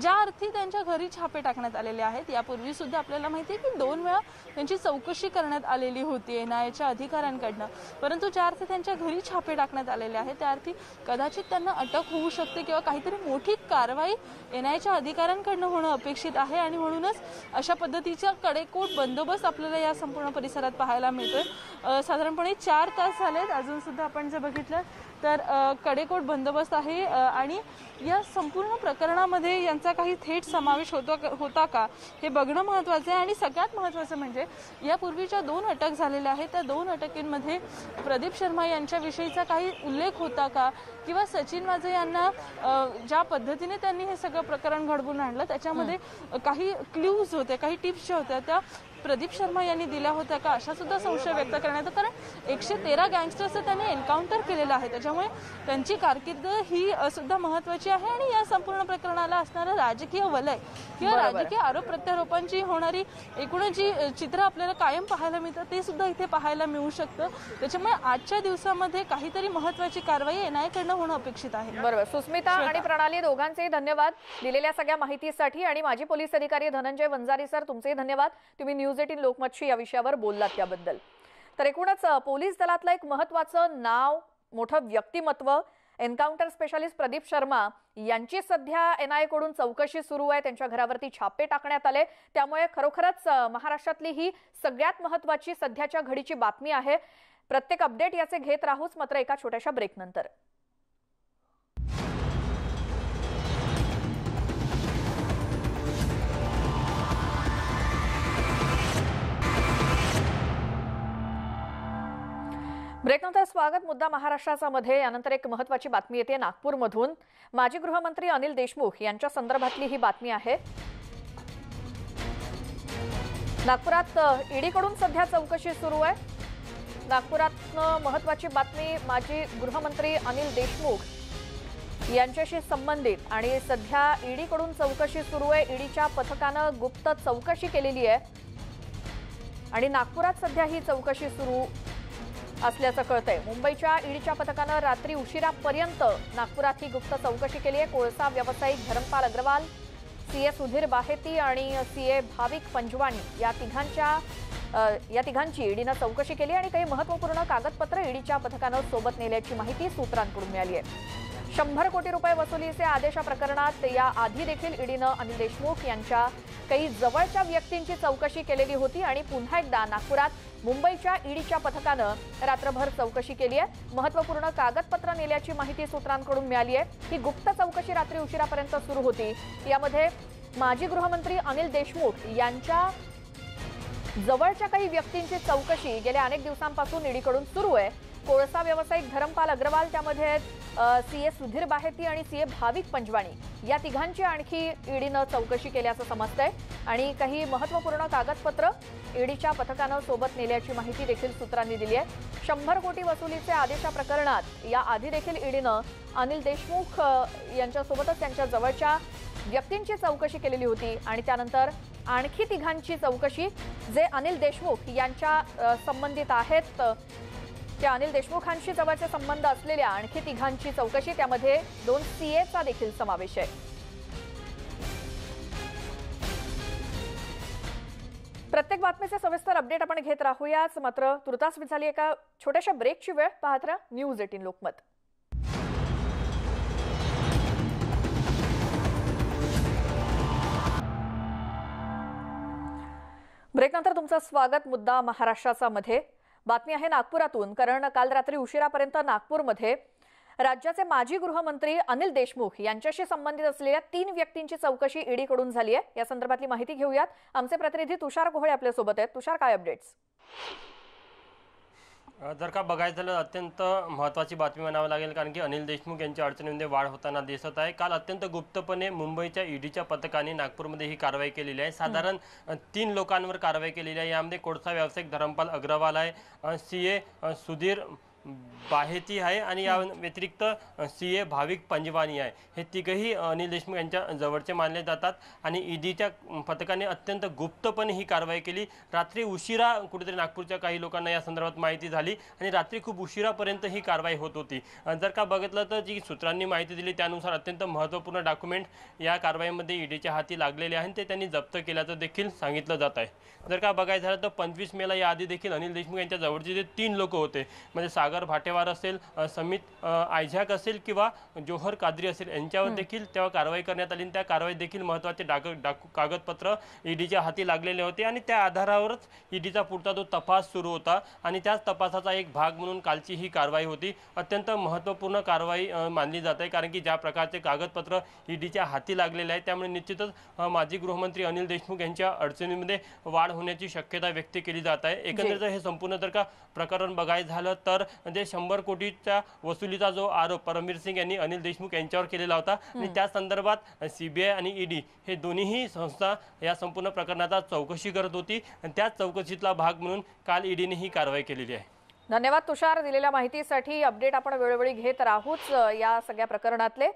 ज्या अर्थी त्यांच्या घरी छापे टाकण्यात आलेले आहेत यापूर्वी सुद्धा आपल्याला माहिती आहे की दोन वेळा त्यांची चौकशी करण्यात आलेली होती एन आयच्या अधिकाऱ्यांकडनं. परंतु ज्या अर्थी त्यांच्या घरी छापे टाकण्यात आलेले आहेत त्या अर्थी कदाचित त्यांना अटक होऊ शकते किंवा काहीतरी मोठी कारवाई एन आयच्या अधिकाऱ्यांकडनं होणं अपेक्षित आहे आणि म्हणूनच अशा पद्धतीचा कडेकोट बंदोबस्त आपल्याला या संपूर्ण परिसरात पाहायला मिळतोय. साधारणपणे चार तास झालेत अजून सुद्धा आपण जर बघितलं तर कडेकोट बंदोबस्त आहे आणि या संपूर्ण प्रकरणामध्ये यांचा काही थेट समावेश होतो होता का? हे बघणं महत्त्वाचं आहे. आणि सगळ्यात महत्त्वाचं म्हणजे यापूर्वीच्या दोन अटक झालेल्या आहेत. त्या दोन अटकेंमध्ये प्रदीप शर्मा यांच्याविषयीचा काही उल्लेख होता का? किंवा सचिन वाझे यांना ज्या पद्धतीने त्यांनी हे सगळं प्रकरण घडवून आणलं त्याच्यामध्ये काही क्ल्यूज होते काही टिप्स ज्या होत्या त्या प्रदीप शर्मा यांनी दिल्या होत्या का? अशा सुद्धा संशय व्यक्त करण्यात येतो. कारण एकशे तेरा गँगस्टर्सचं त्यांनी एन्काउंटर केलेलं आहे. त्याच्यामुळे त्यांची कारकीर्द ही सुद्धा आहे आणि या संपूर्ण प्रकरणाला असणारं राजकीय वलय किंवा राजकीय आरोप प्रत्यारोपांची होणारी एकूणच जी चित्र आपल्याला कायम पाहायला मिळतं ते सुद्धा इथे पाहायला मिळू शकतं. त्याच्यामुळे आजच्या दिवसामध्ये काहीतरी महत्वाची कारवाई एनआय कडनं होणं अपेक्षित आहे. बरोबर. सुस्मिता आणि प्रणाली दोघांचेही धन्यवाद दिलेल्या सगळ्या माहितीसाठी. आणि माजी पोलीस अधिकारी धनंजय वंजारी सर तुमचेही धन्यवाद. तुम्ही न्यूज एटीन लोकमतशी या विषयावर बोललात त्याबद्दल. तर एकूणच पोलीस दलातलं एक महत्वाचं नाव मोठं व्यक्तिमत्व एन्काउंटर स्पेशालिस्ट प्रदीप शर्मा यांची सध्या एन आयकडून चौकशी सुरू आहे. त्यांच्या घरावरती छापे टाकण्यात आले. त्यामुळे खरोखरच महाराष्ट्रातली ही सगळ्यात महत्वाची सध्याच्या घडीची बातमी आहे. प्रत्येक अपडेट याचे घेत राहूच मात्र एका छोट्याशा ब्रेकनंतर ब्रेकनंतर स्वागत. मुद्दा महाराष्ट्राचा मध्ये यानंतर एक महत्वाची बातमी येते नागपूरमधून. माजी गृहमंत्री अनिल देशमुख यांच्या संदर्भातली ही बातमी आहे. नागपुरात ईडीकडून सध्या चौकशी सुरू आहे. नागपुरात महत्वाची बातमी माजी गृहमंत्री अनिल देशमुख यांच्याशी संबंधित. आणि सध्या ईडीकडून चौकशी सुरू आहे. ईडीच्या पथकानं गुप्त चौकशी केलेली आहे. आणि नागपुरात सध्या ही चौकशी सुरू असल्याचं कळतंय. मुंबईच्या ईडीच्या पथकानं रात्री उशिरापर्यंत नागपुरात ही गुप्त चौकशी केली आहे. कोळसा व्यावसायिक धरमपाल अग्रवाल सीए सुधीर बाहेती आणि सीए भाविक पंजवाणी या तिघांच्या या तिघांची ईडीनं चौकशी केली आणि काही महत्त्वपूर्ण कागदपत्र ईडीच्या पथकानं सोबत नेल्याची माहिती सूत्रांकडून मिळाली आहे. शंभर कोटी रुपये वसुलीचे आदेश प्रकरणात या आधी देखील ईडीनं अनिल देशमुख यांच्या काही जवळच्या व्यक्तींची चौकशी केलेली होती आणि पुन्हा एकदा नागपुरात मुंबईच्या ईडीच्या पथकानं रात्रभर चौकशी केली आहे. महत्त्वपूर्ण कागदपत्र नेल्याची माहिती सूत्रांकडून मिळाली आहे. ही गुप्त चौकशी रात्री उशिरापर्यंत सुरू होती. यामध्ये माजी गृहमंत्री अनिल देशमुख यांच्या जवळच्या काही व्यक्तींची चौकशी गेल्या अनेक दिवसांपासून ईडीकडून सुरू आहे. कोळसा व्यावसायिक धरमपाल अग्रवाल त्यामध्ये सीए सुधीर बाहेती आणि सीए भाविक पंजवाणी. या तिघांची आणखी ईडीनं चौकशी केल्याचं समजतंय. आणि काही महत्त्वपूर्ण कागदपत्र ईडीच्या पथकानं सोबत नेल्याची माहिती देखील सूत्रांनी दिली आहे. शंभर कोटी वसुलीचे आदेशा प्रकरणात या आधी देखील ईडीनं अनिल देशमुख यांच्यासोबतच त्यांच्या जवळच्या व्यक्तींची चौकशी केलेली होती. आणि त्यानंतर आणखी तिघांची चौकशी जे अनिल देशमुख यांच्या संबंधित आहेत. त्या अनिल देशमुखांशी जवळचे संबंध असलेल्या आणखी तिघांची चौकशी त्यामध्ये दोन सीएचा देखील समावेश आहे. प्रत्येक बातमीचे सविस्तर अपडेट आपण घेत राहूयाच. मात्र तुर्तास झाली एका छोट्याशा ब्रेकची वेळ. पाहत राहा न्यूज एटीन लोकमत. ब्रेकनंतर तुमचं स्वागत मुद्दा महाराष्ट्राचा मध्ये बातमी आहे नागपुरातून. कारण काल रात्री उशिरापर्यंत नागपूरमध्ये राज्याचे माजी गृहमंत्री अनिल देशमुख यांच्याशी संबंधित असलेल्या तीन व्यक्तींची चौकशी ईडीकडून झाली आहे. या संदर्भातली माहिती घेऊयात. आमचे प्रतिनिधी तुषार कोहळे आपल्यासोबत आहेत. तुषार काय अपडेट्स जर का बघायचं झालं अत्यंत महत्त्वाची बातमी म्हणावं लागेल कारण की अनिल देशमुख यांच्या अडचणीमध्ये वाढ होताना दिसत आहे. काल अत्यंत गुप्तपणे मुंबईच्या ईडीच्या पथकाने नागपूरमध्ये ही कारवाई केलेली आहे. साधारण तीन लोकांवर कारवाई केलेली आहे. यामध्ये कोळसा व्यावसायिक धरमपाल अग्रवाल आहे. सी ए सुधीर बाहेती आहे आणि या व्यतिरिक्त सी ए भाविक पंजवानी आहे. हे तिघही अनिल देशमुख यांच्या जवळचे मानले जातात आणि ईडीच्या पथकाने अत्यंत गुप्तपणे ही कारवाई केली. रात्री उशिरा कुठेतरी नागपूरच्या काही लोकांना या संदर्भात माहिती झाली आणि रात्री खूप उशिरापर्यंत ही कारवाई होत होती. जर का बघितलं तर जी सूत्रांनी माहिती दिली त्यानुसार अत्यंत महत्त्वपूर्ण डॉक्युमेंट या कारवाईमध्ये ईडीच्या हाती लागलेले आहे आणि ते त्यांनी जप्त केल्याचं देखील सांगितलं जात आहे. जर का बघायचं झालं तर पंचवीस मेला याआधी देखील अनिल देशमुख यांच्या जवळचे जे तीन लोक होते म्हणजे सागर भाटेवार असेल समित आयझॅक असेल किंवा जोहर कादरी असेल यांच्यावर देखील तेव्हा कारवाई करण्यात आली आणि त्या कारवाईत देखील महत्त्वाचे डाग डाकू कागदपत्र ईडीच्या हाती लागलेले होते आणि त्या आधारावरच ईडीचा पुढचा जो तपास सुरू होता आणि त्याच तपासाचा एक भाग म्हणून कालची ही कारवाई होती. अत्यंत महत्त्वपूर्ण कारवाई मानली जात आहे कारण की ज्या प्रकारचे कागदपत्र ईडीच्या हाती लागलेले आहेत त्यामुळे निश्चितच माजी गृहमंत्री अनिल देशमुख यांच्या अडचणीमध्ये वाढ होण्याची शक्यता व्यक्त केली जात आहे. एकंदरीत हे संपूर्ण जर का प्रकरण बघायचं झालं तर जे शंभर कोटीच्या वसुलीचा जो आरोप परमवीर सिंग यांनी अनिल देशमुख यांच्यावर केलेला होता. आणि त्या संदर्भात सीबीआय आणि ईडी हे दोन्हीही संस्था या संपूर्ण प्रकरणाचा चौकशी करत होती. आणि त्याच चौकशीतला भाग म्हणून काल ईडीने ही कारवाई केलेली आहे. धन्यवाद तुषार दिलेल्या माहितीसाठी अपडेट आपण वेळोवेळी घेत राहूच या सगळ्या प्रकरणातले.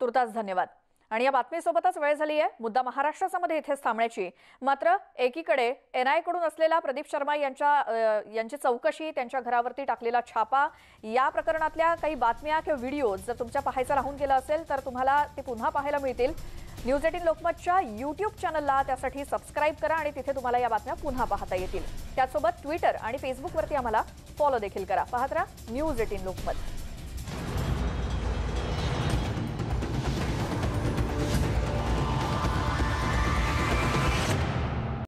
तुर्तास धन्यवाद. आणि या बातमीसोबतच वेळ झाली आहे. मुद्दा महाराष्ट्राचा मध्ये इथेच थांबण्याची. मात्र एकीकडे एनआयकडून असलेला प्रदीप शर्मा यांच्या यांची चौकशी त्यांच्या घरावरती टाकलेला छापा या प्रकरणातल्या काही बातम्या किंवा व्हिडिओ जर तुमच्या पाहायचा राहून गेलं असेल तर तुम्हाला ते पुन्हा पाहायला मिळतील. न्यूज एटीन लोकमतच्या यूट्यूब चॅनलला त्यासाठी सबस्क्राईब करा आणि तिथे तुम्हाला या बातम्या पुन्हा पाहता येतील. त्यासोबत ट्विटर आणि फेसबुकवरती आम्हाला फॉलो देखील करा. पाहत राहा न्यूज एटीन लोकमत.